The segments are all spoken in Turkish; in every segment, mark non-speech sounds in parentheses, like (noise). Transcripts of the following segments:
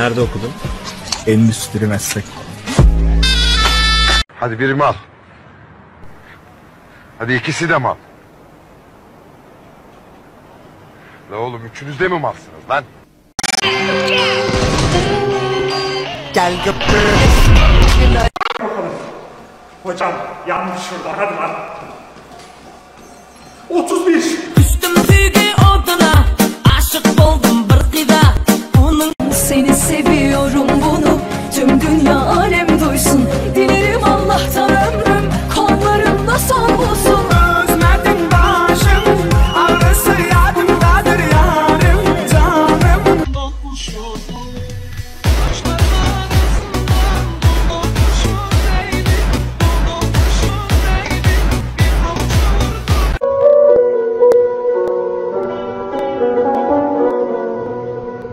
Nerede okudun? Endüstri meslek. Hadi biri mal. Hadi ikisi de mal. La oğlum üçünüz de mi malsınız lan? Gel göpür. Hocam yanlış şurada hadi lan. 31.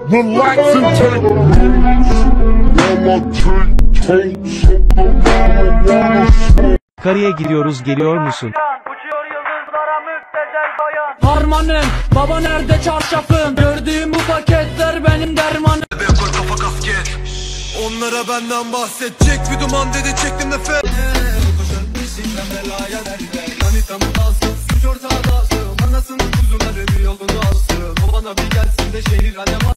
Relax and take Karıya giriyoruz geliyor musun? Harmanım baba nerede çarşafım Gördüğüm bu paketler benim dermanım. Onlara benden bahsedecek bir duman dedi çektim nefes Anasının kuzuları bir yolunu alsın. O bana bir gelsin de şehir annem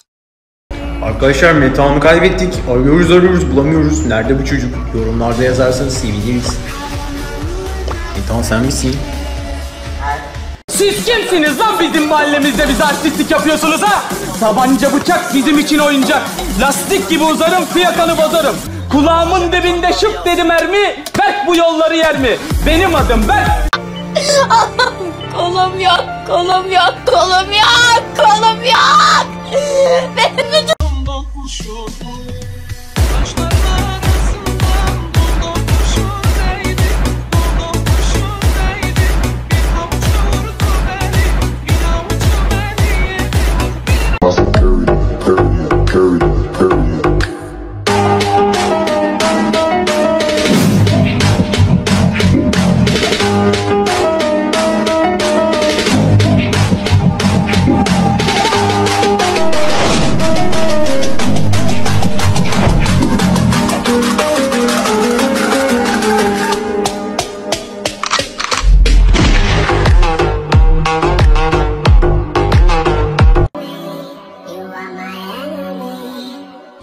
Arkadaşlar Metehan'ı kaybettik. Arıyoruz arıyoruz bulamıyoruz. Nerede bu çocuk? Yorumlarda yazarsanız seviniriz. Metehan sen misin? Siz kimsiniz lan bizim mahallemizde bize artistlik yapıyorsunuz ha? Tabanca bıçak bizim için oyuncak. Lastik gibi uzarım fiyakanı bozarım. Kulağımın dibinde şıp dedi mermi. Berk bu yolları yer mi? Benim adım Berk. (laughs) Kolum yok, kolum yok, kolum yok, kolum yok. (laughs) Benim 不说。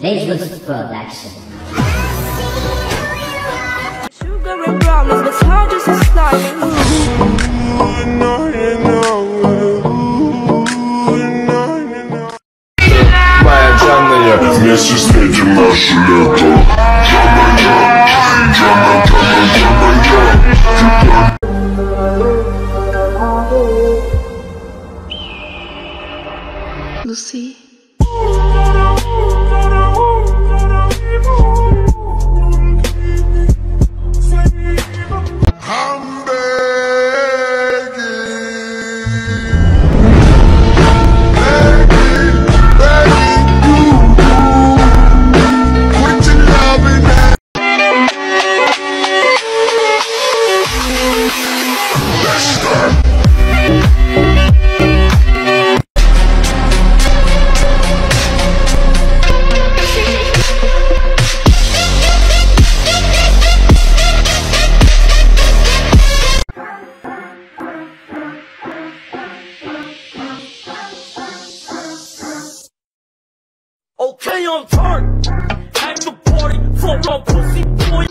Faceless Production. Sugary but how does this life? Lucy.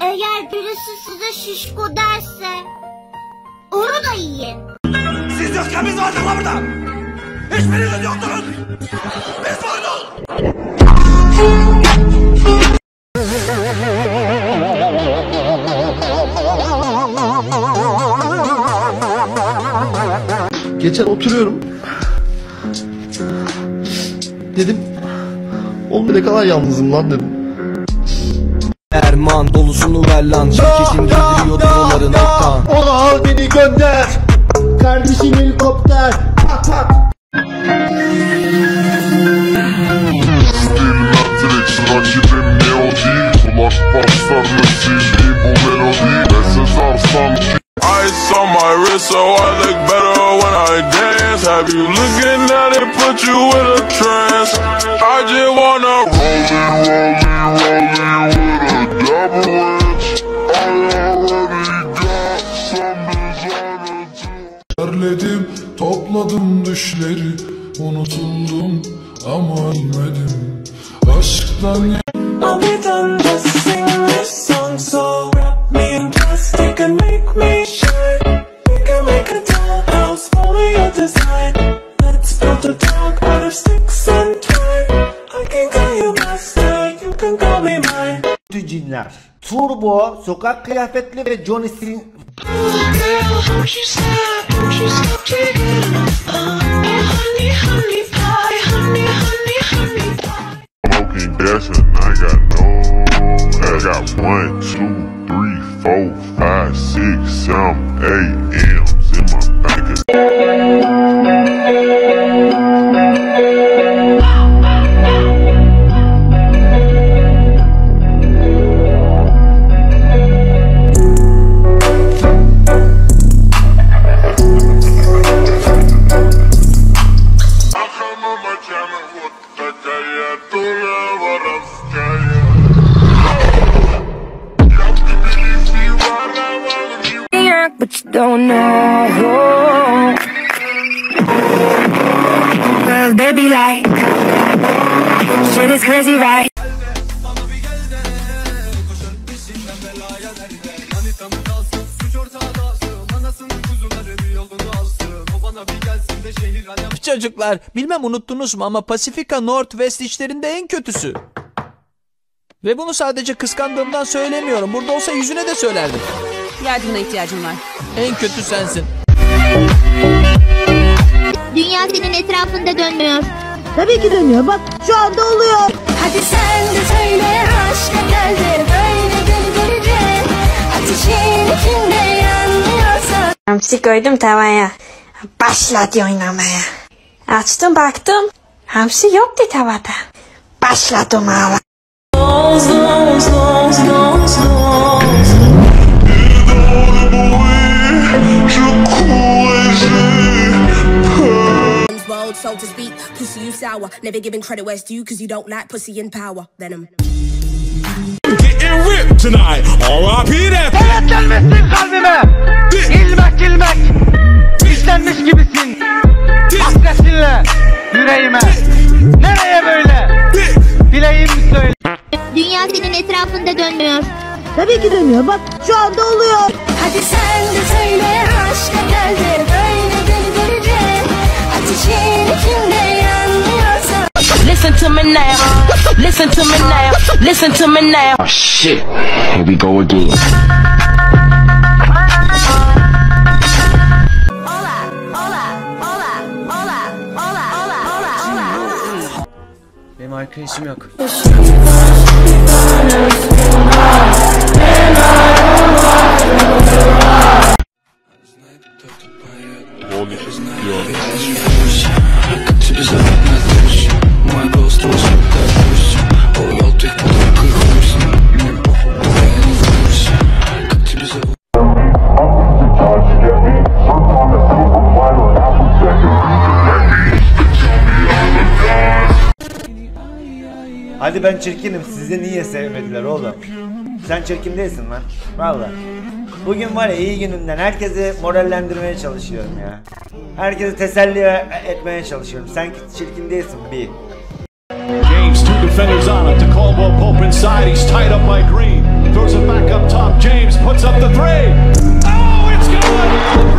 Eğer birisi size şişko derse onu da yiyin. Siz yokken biz vardık lan burada. Hiçbiriniz yoktunuz. Biz vardık. Geçen oturuyorum. Dedim ne kadar yalnızım lan dedim. Erman dolusunu ver lan Şirketin giydiriyor dolarını kan Ola al beni gönder. Kardeşim helikopter. Pat pat. Rakibim ne o değil Kulak baslarını sildiğim bu melodi Nesiz arsam ki Ice on my wrist so I look better I dance Have you looking at it? Put you in a trance I just wanna roll it, roll it, roll it with a double edge. I already got some designer too Terledim, topladım düşleri Unutuldum ama ölmedim. Aşktan I'll be done mine Cinler. Turbo, sokak kıyafetli ve Johnny Sin... One, two, eight don't know. Cause baby like Shit is crazy right Çocuklar bilmem unuttunuz mu ama Pasifika Northwest işlerinde en kötüsü. Ve bunu sadece kıskandığımdan söylemiyorum. Burada olsa yüzüne de söylerdim. Yardımına ihtiyacım var En kötü sensin. Dünya senin etrafında dönmüyor. Tabii ki dönüyor. Bak şu anda oluyor. Hadi sen de söyle aşka geldi Böyle deli delice Ateşin içinde yanmıyorsa Hamsi koydum tavaya. Başladı oynamaya. Açtım baktım. Hamsi yoktu tavada. Başladım ağla. Bold, so to speak, pussy you sour. Never giving credit where it's due, cause you don't like pussy in power. Venom. Getting ripped tonight. R.I.P. that. Evet gelmesin kalbime İlmek ilmek İşlenmiş gibisin Hasretinle yüreğime Nereye böyle Bileyim söyle Dünya senin etrafında dönmüyor. Tabii ki dönüyor. Bak şu anda oluyor. Hadi sen de söyle aşka geldi Listen to me now. Listen to me now. Listen to me now. Oh shit. Here we go again. Benim arkadaşım yok. Hadi ben çirkinim sizi niye sevmediler oğlum? Sen çirkin değilsin lan. Valla. Bugün var ya iyi günümden herkesi morallendirmeye çalışıyorum ya. Herkesi teselli etmeye çalışıyorum. Sen çirkin değilsin bir. Defenders on it to Caldwell Pope inside. He's tied up by Green. Throws it back up top. James puts up the three. Oh, it's good!